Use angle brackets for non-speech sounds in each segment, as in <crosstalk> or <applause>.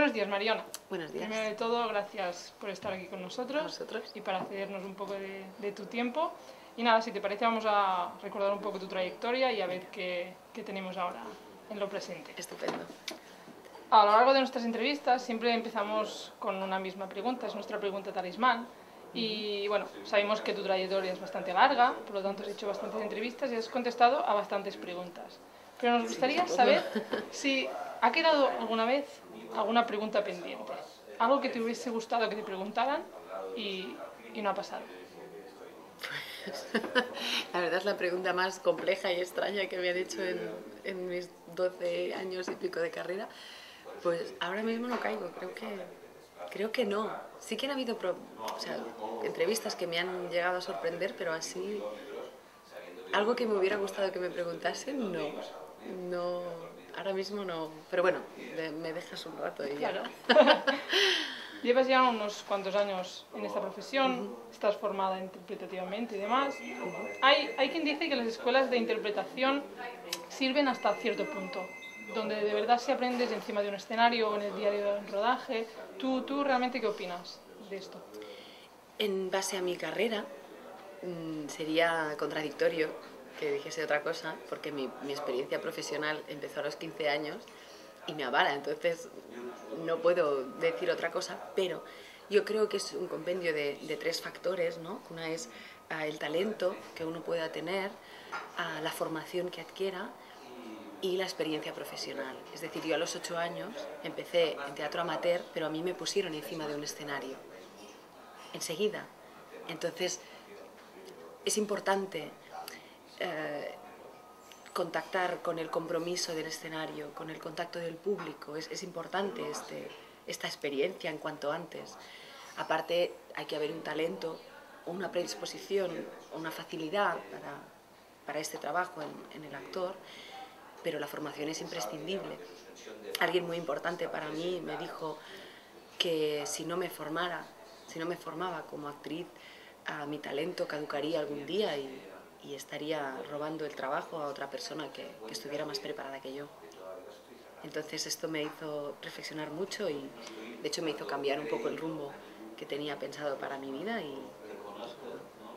Buenos días, Mariona. Buenos días. Primero de todo, gracias por estar aquí con nosotros Nosotros. y para cedernos un poco de, de tu tiempo. Y nada, si te parece, vamos a recordar un poco tu trayectoria y a ver qué, qué tenemos ahora en lo presente. Estupendo. A lo largo de nuestras entrevistas siempre empezamos con una misma pregunta, es nuestra pregunta talismán. Y bueno, sabemos que tu trayectoria es bastante larga, por lo tanto has hecho bastantes entrevistas y has contestado a bastantes preguntas. Pero nos gustaría saber si ha quedado alguna vez alguna pregunta pendiente, algo que te hubiese gustado que te preguntaran y, y no ha pasado. <laughs> La verdad es la pregunta más compleja y extraña que me han hecho en, en mis 12 años y pico de carrera. Pues ahora mismo no caigo, creo que, creo que no. Sí que han habido pro- o sea, entrevistas que me han llegado a sorprender, pero así algo que me hubiera gustado que me preguntasen, no. No, ahora mismo no. Pero bueno, me dejas un rato y ya. Claro. <laughs> Llevas ya unos cuantos años en esta profesión, estás formada interpretativamente y demás. Hay, hay quien dice que las escuelas de interpretación sirven hasta cierto punto, donde de verdad se aprendes encima de un escenario o en el diario de rodaje. ¿Tú, ¿Tú realmente qué opinas de esto? En base a mi carrera, mm, sería contradictorio que dijese otra cosa, porque mi, mi experiencia profesional empezó a los 15 años y me avala, entonces no puedo decir otra cosa, pero yo creo que es un compendio de, de tres factores, ¿no? Una es ah, el talento que uno pueda tener, ah, la formación que adquiera y la experiencia profesional. Es decir, yo a los 8 años empecé en teatro amateur, pero a mí me pusieron encima de un escenario enseguida. Entonces, es importante eh, contactar con el compromiso del escenario, con el contacto del público. Es, importante este, esta experiencia en cuanto antes. Aparte, hay que haber un talento, una predisposición, una facilidad para, para este trabajo en, en el actor, pero la formación es imprescindible. Alguien muy importante para mí me dijo que si no me formara, si no me formaba como actriz, a mi talento caducaría algún día y, y estaría robando el trabajo a otra persona que, estuviera más preparada que yo. Entonces esto me hizo reflexionar mucho y de hecho me hizo cambiar un poco el rumbo que tenía pensado para mi vida y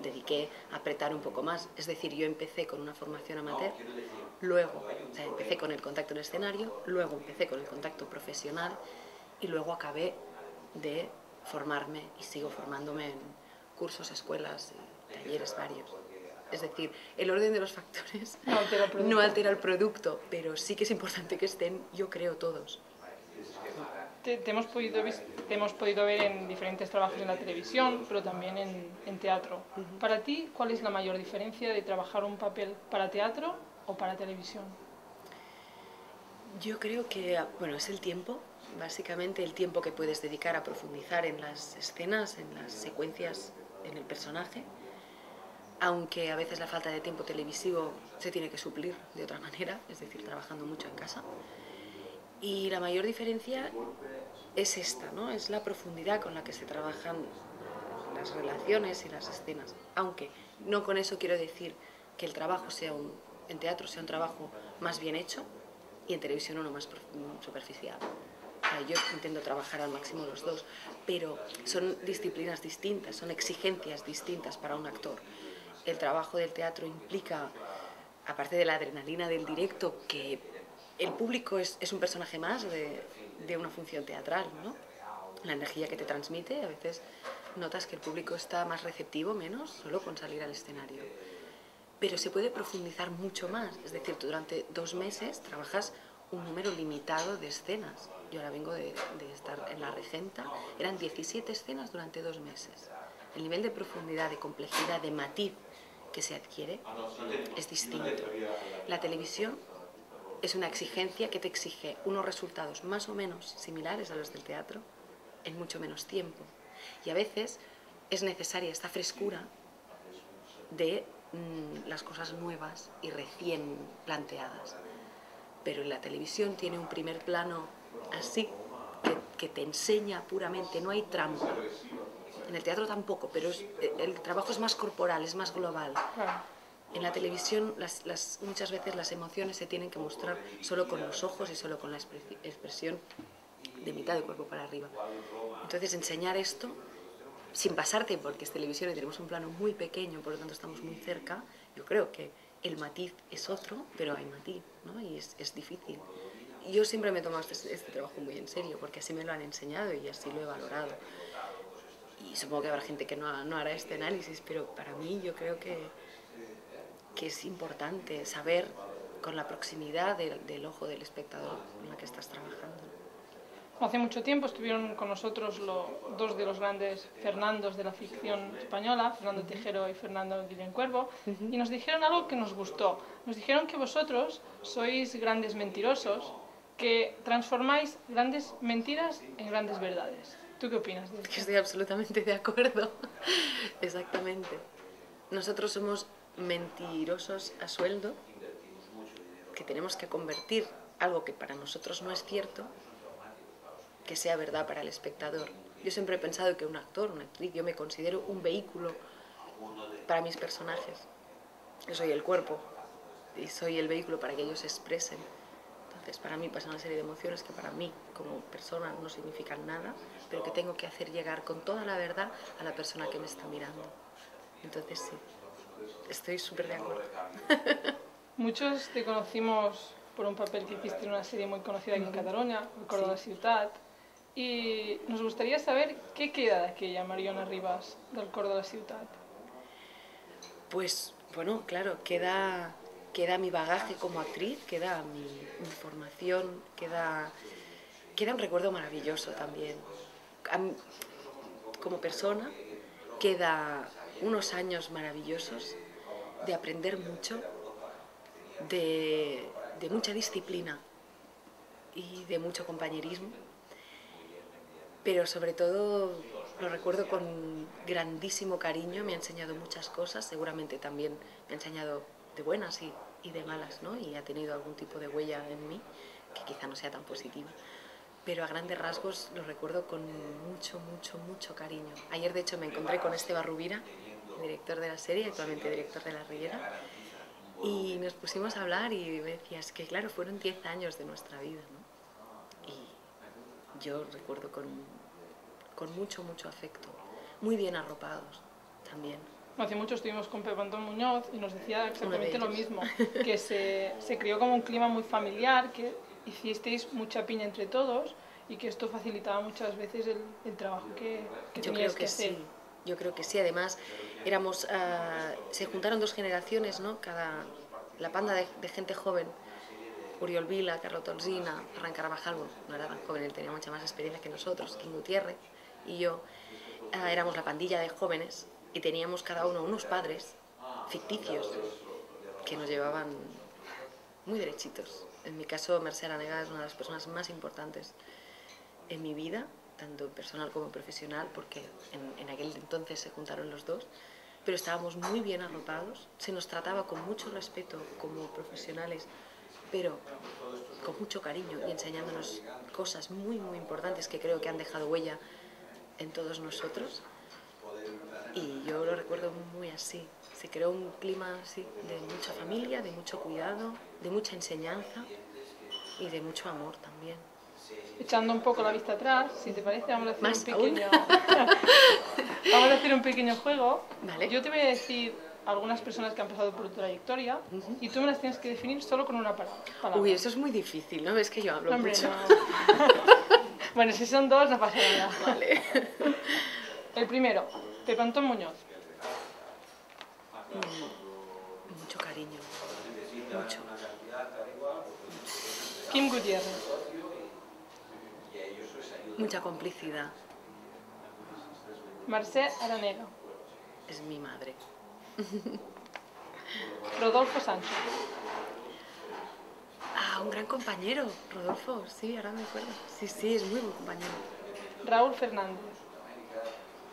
dediqué a apretar un poco más. Es decir, yo empecé con una formación amateur, luego empecé con el contacto en escenario, luego empecé con el contacto profesional y luego acabé de formarme y sigo formándome en cursos, escuelas y talleres varios. Es decir, el orden de los factores <laughs> No altera el producto. no altera el producto, pero sí que es importante que estén, yo creo, todos. Te, te hemos podido vis- te hemos podido ver en diferentes trabajos en la televisión, pero también en, en teatro. Para ti, ¿cuál es la mayor diferencia de trabajar un papel para teatro o para televisión? Yo creo que, bueno, es el tiempo, básicamente el tiempo que puedes dedicar a profundizar en las escenas, en las secuencias, en el personaje, aunque a veces la falta de tiempo televisivo se tiene que suplir de otra manera, es decir, trabajando mucho en casa. Y la mayor diferencia es esta, ¿no? Es la profundidad con la que se trabajan las relaciones y las escenas. Aunque no con eso quiero decir que el trabajo sea un, en teatro sea un trabajo más bien hecho y en televisión uno más prof- superficial. O sea, yo intento trabajar al máximo los dos, pero son disciplinas distintas, son exigencias distintas para un actor. El trabajo del teatro implica, aparte de la adrenalina del directo, que el público es, es un personaje más de, de una función teatral, ¿no? La energía que te transmite, a veces notas que el público está más receptivo, menos, solo con salir al escenario. Pero se puede profundizar mucho más, es decir, tú durante dos meses trabajas un número limitado de escenas. Yo ahora vengo de, de estar en La Regenta, eran 17 escenas durante dos meses. El nivel de profundidad, de complejidad, de matiz que se adquiere es distinto. La televisión es una exigencia que te exige unos resultados más o menos similares a los del teatro en mucho menos tiempo. Y a veces es necesaria esta frescura de mm, las cosas nuevas y recién planteadas. Pero en la televisión tiene un primer plano así, que, que te enseña puramente, no hay trampa. En el teatro tampoco, pero es- el trabajo es más corporal, es más global. En la televisión las, las- muchas veces las emociones se tienen que mostrar solo con los ojos y solo con la expre- expresión de mitad de cuerpo para arriba. Entonces enseñar esto sin pasarte, porque es televisión y tenemos un plano muy pequeño, por lo tanto estamos muy cerca, yo creo que el matiz es otro, pero hay matiz, ¿no? Y es, es difícil. Yo siempre me he tomado este, este, trabajo muy en serio, porque así me lo han enseñado y así lo he valorado. Y supongo que habrá gente que no, no hará este análisis, pero para mí yo creo que, que es importante saber con la proximidad del, del ojo del espectador con la que estás trabajando. Hace mucho tiempo estuvieron con nosotros dos de los grandes Fernandos de la ficción española, Fernando Tejero y Fernando Guillén Cuervo, y nos dijeron algo que nos gustó. Nos dijeron que vosotros sois grandes mentirosos, que transformáis grandes mentiras en grandes verdades. ¿Tú qué opinas esto? Estoy absolutamente de acuerdo. <laughs> Exactamente. Nosotros somos mentirosos a sueldo, que tenemos que convertir algo que para nosotros no es cierto que sea verdad para el espectador. Yo siempre he pensado que un actor, una actriz, yo me considero un vehículo para mis personajes. Yo soy el cuerpo y soy el vehículo para que ellos expresen. Entonces, para mí pasan una serie de emociones que para mí, como persona, no significan nada, pero que tengo que hacer llegar con toda la verdad a la persona que me está mirando. Entonces, sí, estoy súper de acuerdo. <laughs> Muchos te conocimos por un papel que hiciste en una serie muy conocida aquí en Cataluña, Recuerdo sí. la Ciudad, y nos gustaría saber qué queda de aquella Mariona Rivas del cor de la ciutat. Pues, bueno, claro, queda, queda mi bagaje como actriz, queda mi, mi formación, queda, queda un recuerdo maravilloso también. Como persona, queda unos años maravillosos de aprender mucho, de, de mucha disciplina y de mucho compañerismo pero sobre todo lo recuerdo con grandísimo cariño, me ha enseñado muchas cosas, seguramente también me ha enseñado de buenas y, y, de malas, ¿no? Y ha tenido algún tipo de huella en mí, que quizá no sea tan positiva. Pero a grandes rasgos lo recuerdo con mucho, mucho, mucho cariño. Ayer, de hecho, me encontré con Esteban Rubira, director de la serie, actualmente director de La Riera, y nos pusimos a hablar y me decía, es que claro, fueron 10 años de nuestra vida, ¿no? yo recuerdo con, con mucho, mucho afecto, muy bien arropados también. Hace mucho estuvimos con Pepe Antón Muñoz y nos decía exactamente lo mismo, <laughs> que se, se creó como un clima muy familiar, que hicisteis mucha piña entre todos y que esto facilitaba muchas veces el, el trabajo que, que yo creo que, hacer. Sí. Yo creo que sí, además éramos, uh, se juntaron dos generaciones, ¿no? Cada, la panda de, de gente joven Uriol Vila, Carlos Tolsina, Ferran Carvajal, bueno, no era tan joven, él tenía mucha más experiencia que nosotros, King Gutiérrez y yo, eh, éramos la pandilla de jóvenes y teníamos cada uno unos padres ficticios que nos llevaban muy derechitos. En mi caso, Merced Anega es una de las personas más importantes en mi vida, tanto personal como profesional, porque en, en aquel entonces se juntaron los dos, pero estábamos muy bien arropados, se nos trataba con mucho respeto como profesionales, pero con mucho cariño y enseñándonos cosas muy, muy importantes que creo que han dejado huella en todos nosotros. Y yo lo recuerdo muy así. Se creó un clima así de mucha familia, de mucho cuidado, de mucha enseñanza y de mucho amor también. Echando un poco la vista atrás, si te parece, vamos a hacer, un pequeño... <laughs> vamos a hacer un pequeño juego. Vale. Yo te voy a decir algunas personas que han pasado por tu trayectoria uh -huh. y tú me las tienes que definir solo con una palabra. Uy, eso es muy difícil, ¿no? Ves que yo hablo Hombre, mucho. No. <laughs> bueno, si son dos, no pasa nada. Vale. El primero, Pepe Antón Muñoz. Mm, mucho cariño, mucho. Kim Gutiérrez. Mucha complicidad. Marcé Aranega. Es mi madre. <laughs> Rodolfo Sánchez. Ah, un gran compañero, Rodolfo, sí, ahora me acuerdo. Sí, sí, es muy buen compañero. Raúl Fernández.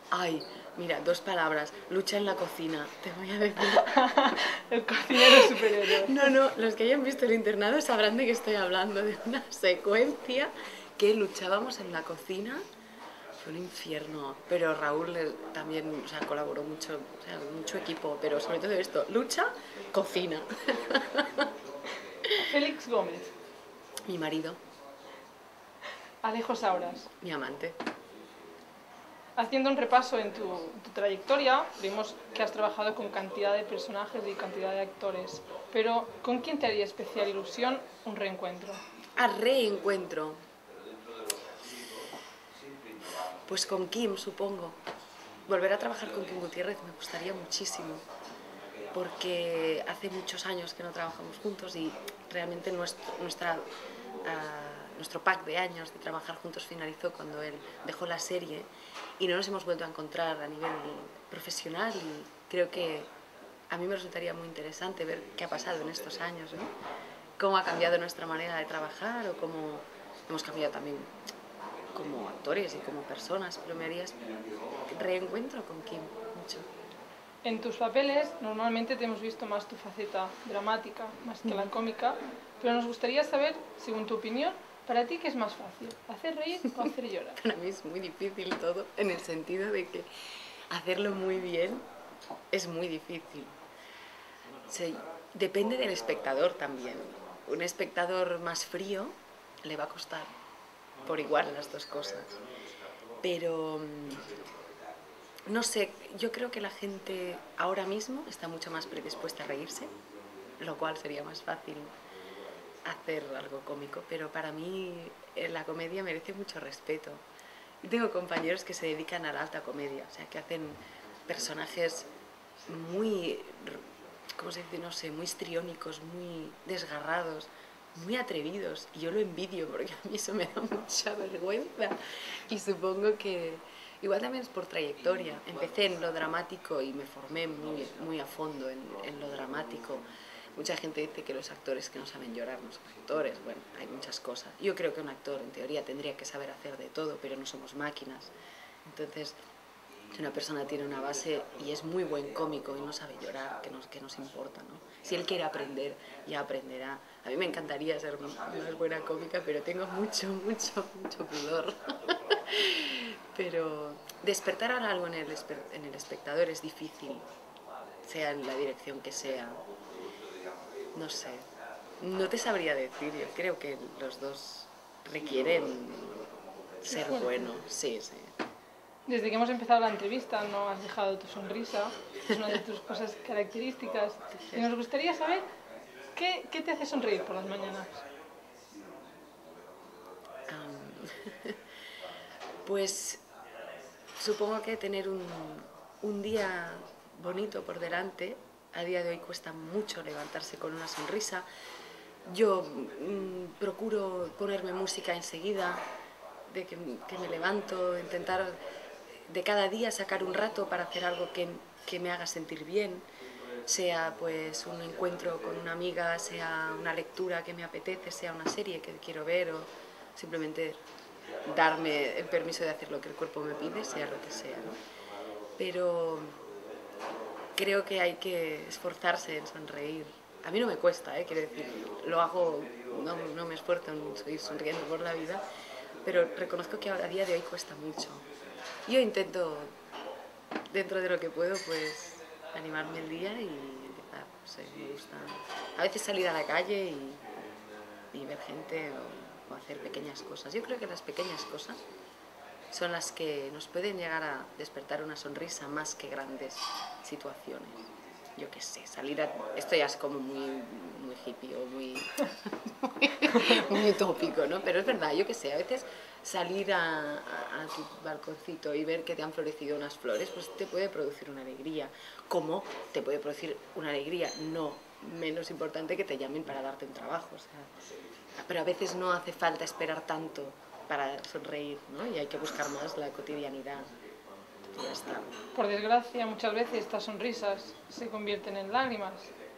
Ay, mira, dos palabras. Lucha en la cocina, te voy a decir. <laughs> el cocinero superior. No, no, los que hayan visto el internado sabrán de qué estoy hablando, de una <laughs> secuencia que luchábamos en la cocina fue un infierno, pero Raúl también o sea, colaboró mucho, o sea, mucho equipo, pero sobre todo esto, lucha, cocina. <laughs> Félix Gómez. Mi marido. Alejo Sauras. Mi amante. Haciendo un repaso en tu, tu, trayectoria, vemos que has trabajado con cantidad de personajes y cantidad de actores. Pero, ¿con quién te haría especial ilusión un reencuentro? A reencuentro. Pues con Kim, supongo. Volver a trabajar con Kim Gutiérrez me gustaría muchísimo, porque hace muchos años que no trabajamos juntos y realmente nuestro, nuestra, uh, nuestro pack de años de trabajar juntos finalizó cuando él dejó la serie y no nos hemos vuelto a encontrar a nivel profesional y creo que a mí me resultaría muy interesante ver qué ha pasado en estos años, ¿no? cómo ha cambiado nuestra manera de trabajar o cómo hemos cambiado también como actores y como personas, pero me harías reencuentro con Kim mucho. En tus papeles normalmente te hemos visto más tu faceta dramática, más que la cómica, pero nos gustaría saber, según tu opinión, para ti qué es más fácil, hacer reír o hacer llorar. <laughs> para mí es muy difícil todo, en el sentido de que hacerlo muy bien es muy difícil. O depende del espectador también. Un espectador más frío le va a costar por igual las dos cosas. Pero no sé, yo creo que la gente ahora mismo está mucho más predispuesta a reírse, lo cual sería más fácil hacer algo cómico, pero para mí eh, la comedia merece mucho respeto. Y tengo compañeros que se dedican a la alta comedia, o sea, que hacen personajes muy, ¿cómo se dice? No sé, muy histriónicos, muy desgarrados, muy atrevidos. Y yo lo envidio porque a mí eso me da mucha vergüenza. Y supongo que igual también es por trayectoria. Empecé en lo dramático y me formé muy, muy a fondo en, en lo dramático. Mucha gente dice que los actores que no saben llorar no son actores. Bueno, hay muchas cosas. Yo creo que un actor en teoría tendría que saber hacer de todo, pero no somos máquinas. Entonces, si una persona tiene una base y es muy buen cómico y no sabe llorar, que nos, que nos importa, ¿no? Si él quiere aprender, ya aprenderá. A mí me encantaría ser una buena cómica, pero tengo mucho, mucho, mucho pudor. <laughs> pero despertar algo en el, en el espectador es difícil, sea en la dirección que sea. No sé, no te sabría decir, yo creo que los dos requieren ser buenos, sí, sí. Desde que hemos empezado la entrevista no has dejado tu sonrisa, es una de tus cosas características. Y nos gustaría saber qué, qué te hace sonreír por las mañanas. Um, <laughs> pues supongo que tener un, un día bonito por delante, a día de hoy cuesta mucho levantarse con una sonrisa. Yo mmm, procuro ponerme música enseguida, de que, que me levanto, intentar de cada día sacar un rato para hacer algo que, que, me haga sentir bien, sea pues un encuentro con una amiga, sea una lectura que me apetece, sea una serie que quiero ver o simplemente darme el permiso de hacer lo que el cuerpo me pide, sea lo que sea. ¿no? Pero creo que hay que esforzarse en sonreír. A mí no me cuesta, ¿eh? quiero decir, lo hago, no, no me esfuerzo en seguir sonriendo por la vida, pero reconozco que a día de hoy cuesta mucho yo intento, dentro de lo que puedo, pues animarme el día y empezar. No sé, me gusta a veces salir a la calle y, y ver gente o, o, hacer pequeñas cosas. Yo creo que las pequeñas cosas son las que nos pueden llegar a despertar una sonrisa más que grandes situaciones. Yo qué sé, salir a... Esto ya es como muy, muy hippie o muy, <laughs> muy utópico, ¿no? Pero es verdad, yo qué sé, a veces salir a, a, tu balconcito y ver que te han florecido unas flores, pues te puede producir una alegría. ¿Cómo te puede producir una alegría? No menos importante que te llamen para darte un trabajo. O sea, pero a veces no hace falta esperar tanto para sonreír, ¿no? Y hay que buscar más la cotidianidad. Y ya está. Por desgracia, muchas veces estas sonrisas se convierten en lágrimas.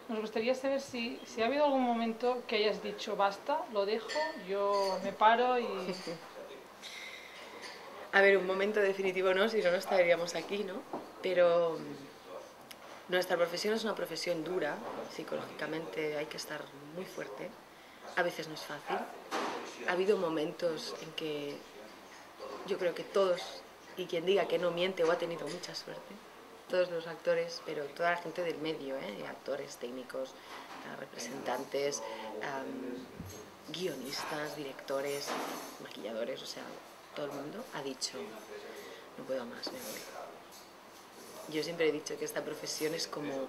Nos gustaría saber si, si ha habido algún momento que hayas dicho, basta, lo dejo, yo me paro y <laughs> a ver, un momento definitivo no, si no, no estaríamos aquí, ¿no? Pero mm, nuestra profesión es una profesión dura, psicológicamente hay que estar muy fuerte, a veces no es fácil. Ha habido momentos en que yo creo que todos, y quien diga que no miente o ha tenido mucha suerte, todos los actores, pero toda la gente del medio, ¿eh? actores, técnicos, representantes, um, guionistas, directores, maquilladores, o sea, todo el mundo ha dicho, no puedo más, me voy. Yo siempre he dicho que esta profesión es como,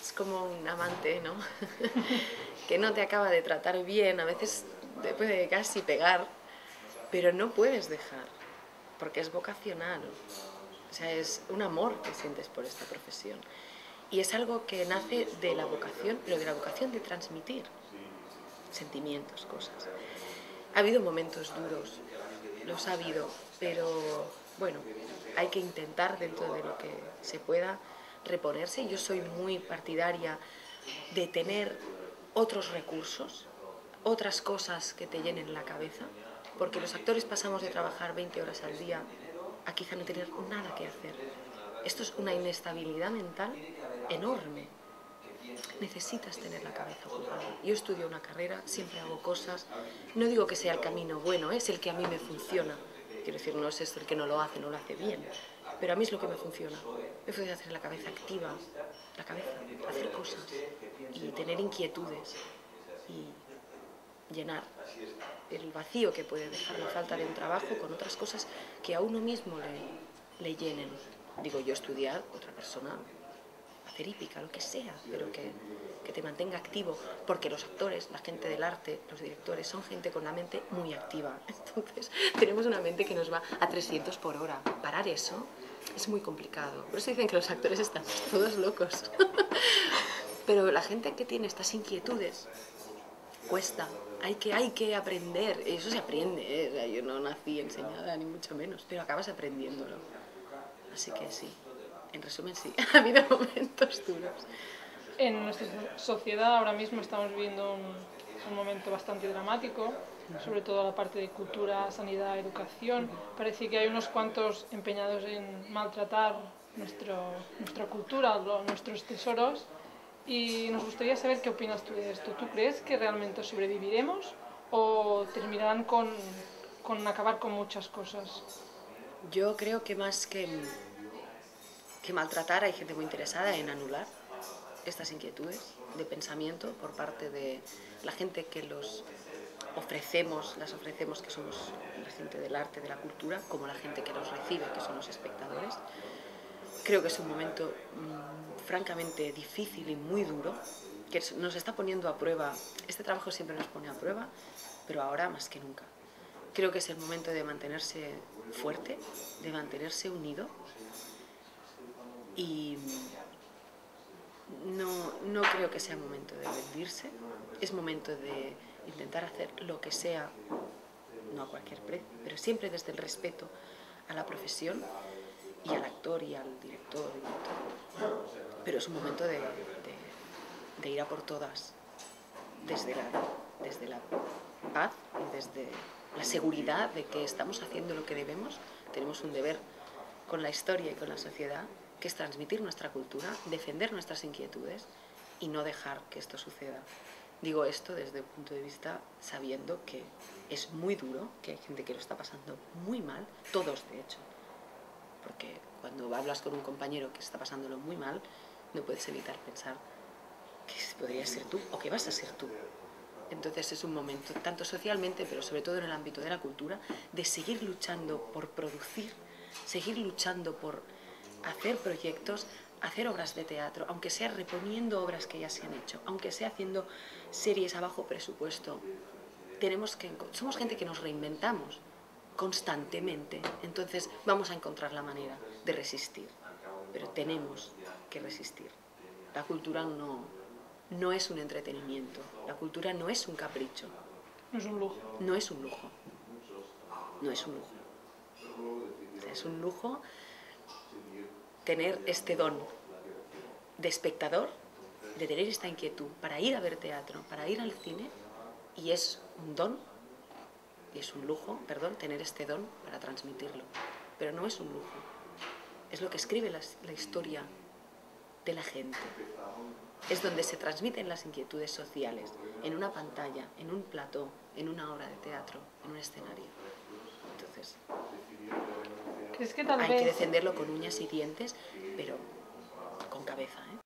es como un amante, ¿no? <laughs> que no te acaba de tratar bien, a veces te puede casi pegar, pero no puedes dejar, porque es vocacional. O sea, es un amor que sientes por esta profesión. Y es algo que nace de la vocación, pero de la vocación de transmitir sentimientos, cosas. Ha habido momentos duros, los ha habido, pero bueno, hay que intentar dentro de lo que se pueda reponerse. Yo soy muy partidaria de tener otros recursos, otras cosas que te llenen la cabeza, porque los actores pasamos de trabajar 20 horas al día a quizá no tener nada que hacer. Esto es una inestabilidad mental enorme. Necesitas tener la cabeza ocupada. Yo estudio una carrera, siempre hago cosas. No digo que sea el camino bueno, es el que a mí me funciona. Quiero decir, no es esto el que no lo hace, no lo hace bien. Pero a mí es lo que me funciona. Me funciona hacer la cabeza activa, la cabeza, hacer cosas y tener inquietudes y llenar el vacío que puede dejar la falta de un trabajo con otras cosas que a uno mismo le, le llenen. Digo, yo estudiar, otra persona hacer hípica, lo que sea, pero que, que, te mantenga activo, porque los actores, la gente del arte, los directores, son gente con la mente muy activa. <laughs> Entonces, tenemos una mente que nos va a 300 por hora. Parar eso es muy complicado. Por eso dicen que los actores están <laughs> todos locos. <laughs> pero la gente que tiene estas inquietudes cuesta, hay que, hay que aprender, eso se aprende, ¿eh? yo no nací enseñada ni mucho menos, pero acabas aprendiéndolo. Así que sí, en resumen sí, <laughs> ha habido momentos duros. En nuestra sociedad ahora mismo estamos viviendo un, un momento bastante dramático, sobre todo la parte de cultura, sanidad, educación. Parece que hay unos cuantos empeñados en maltratar nuestro, nuestra cultura, nuestros tesoros y nos gustaría saber qué opinas tú de esto. ¿Tú crees que realmente sobreviviremos o terminarán con, con acabar con muchas cosas? Yo creo que más que, que maltratar hay gente muy interesada en anular estas inquietudes de pensamiento por parte de la gente que los ofrecemos, las ofrecemos que somos la gente del arte, de la cultura, como la gente que los recibe, que son los espectadores. Creo que es un momento mmm, francamente difícil y muy duro, que nos está poniendo a prueba, este trabajo siempre nos pone a prueba, pero ahora más que nunca. Creo que es el momento de mantenerse fuerte, de mantenerse unido y no, no creo que sea momento de rendirse, es momento de intentar hacer lo que sea, no a cualquier precio, pero siempre desde el respeto a la profesión y al actor y al director y todo. Pero es un momento de, ir a por todas, desde la, desde la paz y desde la seguridad de que estamos haciendo lo que debemos. Tenemos un deber con la historia y con la sociedad, que es transmitir nuestra cultura, defender nuestras inquietudes y no dejar que esto suceda. Digo esto desde el punto de vista sabiendo que es muy duro, que hay gente que lo está pasando muy mal, todos de hecho, porque cuando hablas con un compañero que está pasándolo muy mal, no puedes evitar pensar que podría ser tú o que vas a ser tú. Entonces es un momento, tanto socialmente, pero sobre todo en el ámbito de la cultura, de seguir luchando por producir, seguir luchando por hacer proyectos, hacer obras de teatro, aunque sea reponiendo obras que ya se han hecho, aunque sea haciendo series a bajo presupuesto. Tenemos que, somos gente que nos reinventamos, constantemente. Entonces vamos a encontrar la manera de resistir, pero tenemos que resistir. La cultura no, no es un entretenimiento, la cultura no es un capricho. No es un lujo. No es un lujo. No es un lujo. es un lujo tener este don de espectador, de tener esta inquietud para ir a ver teatro, para ir al cine, y es un don y es un lujo, perdón, tener este don para transmitirlo. Pero no es un lujo. Es lo que escribe la, la historia de la gente. Es donde se transmiten las inquietudes sociales, en una pantalla, en un plató, en una obra de teatro, en un escenario. Entonces, ¿Crees que tal hay vez... que defenderlo con uñas y dientes, pero con cabeza. ¿eh?